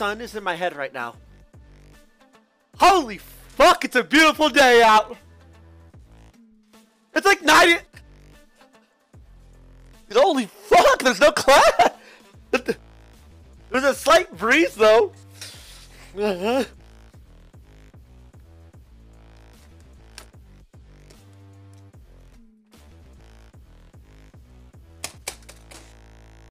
sun is in my head right now. Holy fuck, it's a beautiful day out. It's like 90. Holy fuck, there's no cloud. There's a slight breeze though. Uh-huh.